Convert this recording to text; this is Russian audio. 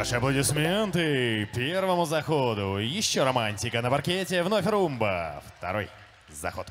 Ваши аплодисменты первому заходу. Еще романтика на паркете. Вновь румба. Второй заход.